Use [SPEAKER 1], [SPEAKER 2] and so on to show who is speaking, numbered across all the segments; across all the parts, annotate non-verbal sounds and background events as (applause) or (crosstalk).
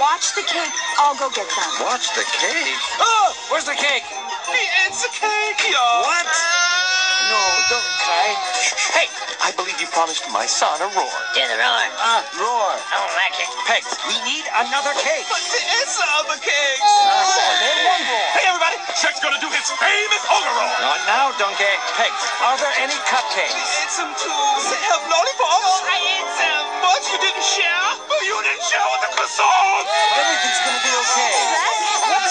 [SPEAKER 1] watch the cake. I'll go get them.
[SPEAKER 2] Watch the cake.
[SPEAKER 3] Oh, where's the cake?
[SPEAKER 4] It's a cake, y'all.
[SPEAKER 3] What? No, don't cry. Hey, I believe you promised my son a roar.
[SPEAKER 5] Do the roar.
[SPEAKER 3] Ah, roar.
[SPEAKER 5] I don't like it.
[SPEAKER 3] Pegs, we need another cake.
[SPEAKER 4] But there's other cakes.
[SPEAKER 3] Uh, then one roar.
[SPEAKER 4] Hey, everybody. Shrek's gonna do his famous ogre roll.
[SPEAKER 3] Not now, Donkey. Pegs, are there any cupcakes?
[SPEAKER 4] We ate some too. They Have lollipops. I ate some. But you didn't share. You didn't share with the croissants.
[SPEAKER 3] Everything's gonna be okay.
[SPEAKER 1] What's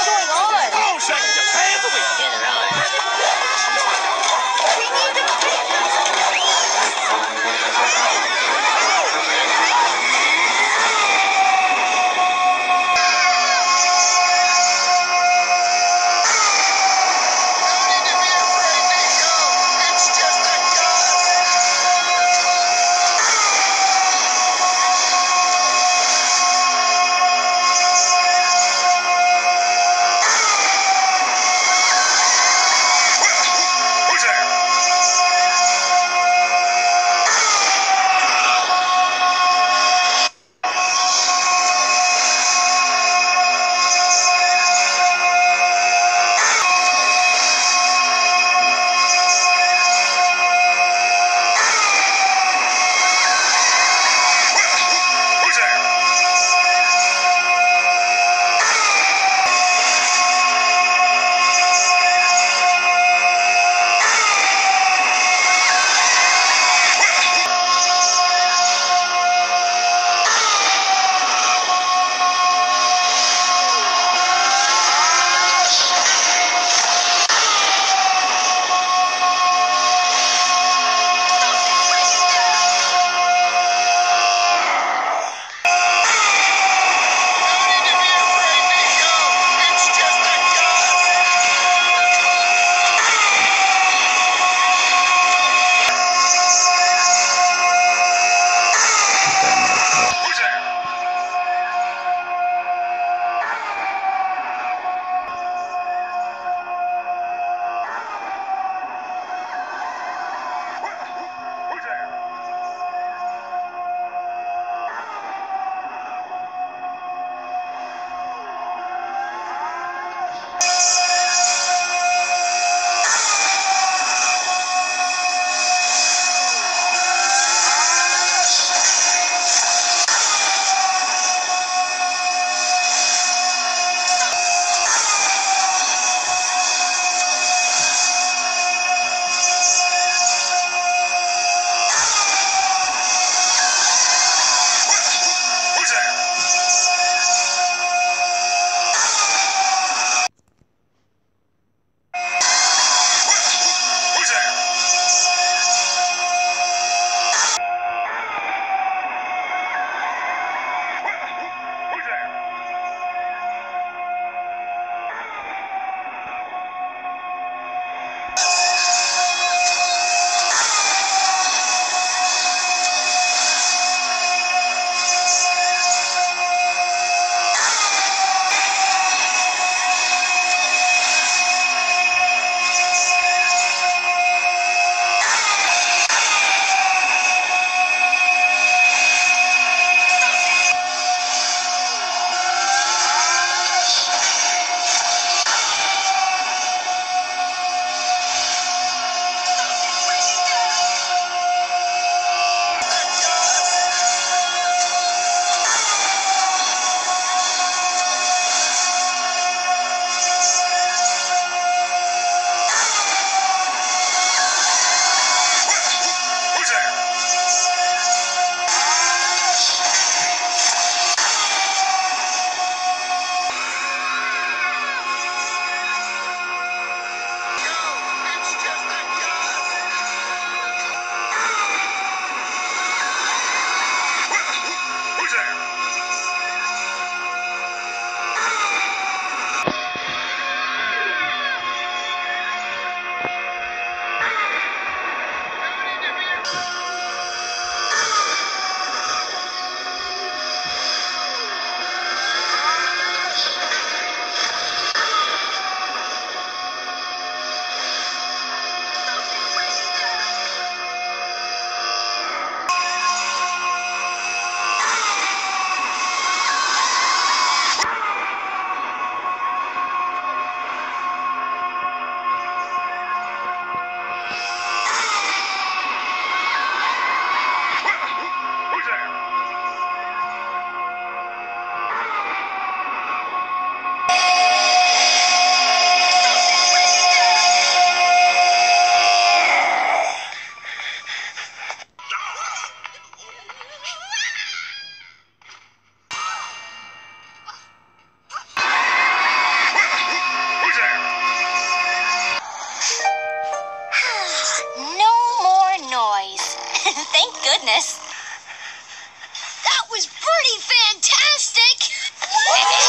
[SPEAKER 5] Thank you.
[SPEAKER 1] Thank goodness. That was pretty fantastic! (laughs)